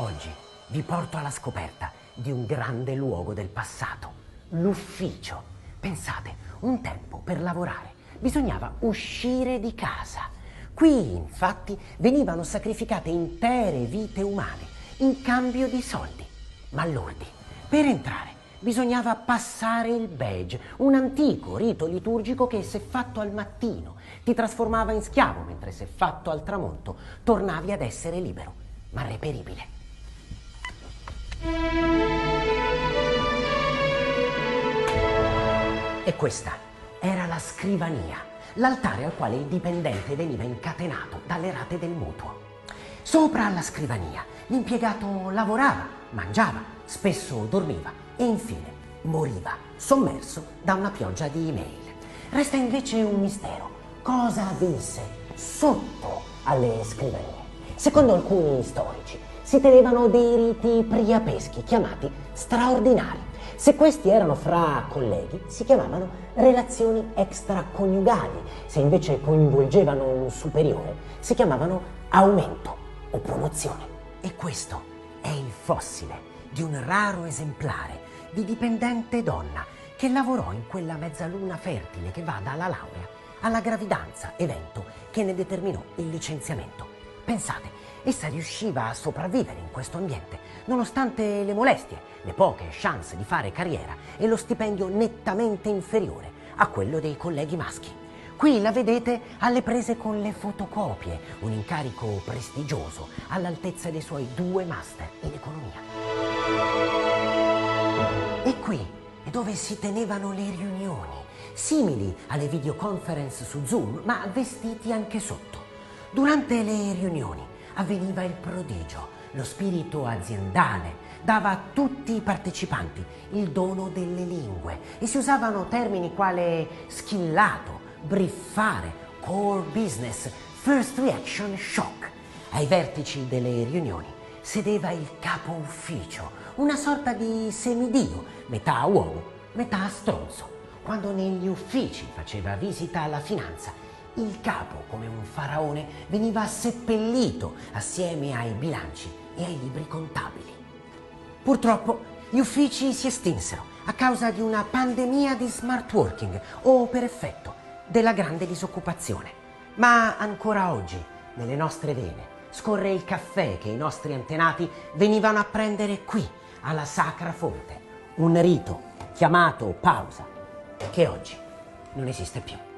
Oggi vi porto alla scoperta di un grande luogo del passato, l'ufficio. Pensate, un tempo per lavorare bisognava uscire di casa. Qui, infatti, venivano sacrificate intere vite umane in cambio di soldi. Ma lordi, per entrare bisognava passare il badge, un antico rito liturgico che se fatto al mattino ti trasformava in schiavo, mentre se fatto al tramonto tornavi ad essere libero, ma reperibile. E questa era la scrivania, l'altare al quale il dipendente veniva incatenato dalle rate del mutuo. Sopra alla scrivania l'impiegato lavorava, mangiava, spesso dormiva e infine moriva, sommerso da una pioggia di email. Resta invece un mistero. Cosa avvisse sotto alle scrivanie? Secondo alcuni storici si tenevano dei riti priapeschi chiamati straordinari. Se questi erano fra colleghi, si chiamavano relazioni extraconiugali. Se invece coinvolgevano un superiore, si chiamavano aumento o promozione. E questo è il fossile di un raro esemplare di dipendente donna che lavorò in quella mezzaluna fertile che va dalla laurea alla gravidanza, evento che ne determinò il licenziamento. Pensate, essa riusciva a sopravvivere in questo ambiente, nonostante le molestie, le poche chance di fare carriera e lo stipendio nettamente inferiore a quello dei colleghi maschi. Qui la vedete alle prese con le fotocopie, un incarico prestigioso all'altezza dei suoi due master in economia. E qui è dove si tenevano le riunioni, simili alle videoconference su Zoom, ma vestiti anche sotto. Durante le riunioni avveniva il prodigio, lo spirito aziendale dava a tutti i partecipanti il dono delle lingue e si usavano termini quale schillato, briffare, core business, first reaction shock. Ai vertici delle riunioni sedeva il capo ufficio, una sorta di semidio, metà uomo, metà stronzo. Quando negli uffici faceva visita alla finanza, il capo, come un faraone, veniva seppellito assieme ai bilanci e ai libri contabili. Purtroppo gli uffici si estinsero a causa di una pandemia di smart working o per effetto della grande disoccupazione. Ma ancora oggi, nelle nostre vene, scorre il caffè che i nostri antenati venivano a prendere qui, alla Sacra Fonte, un rito chiamato pausa, che oggi non esiste più.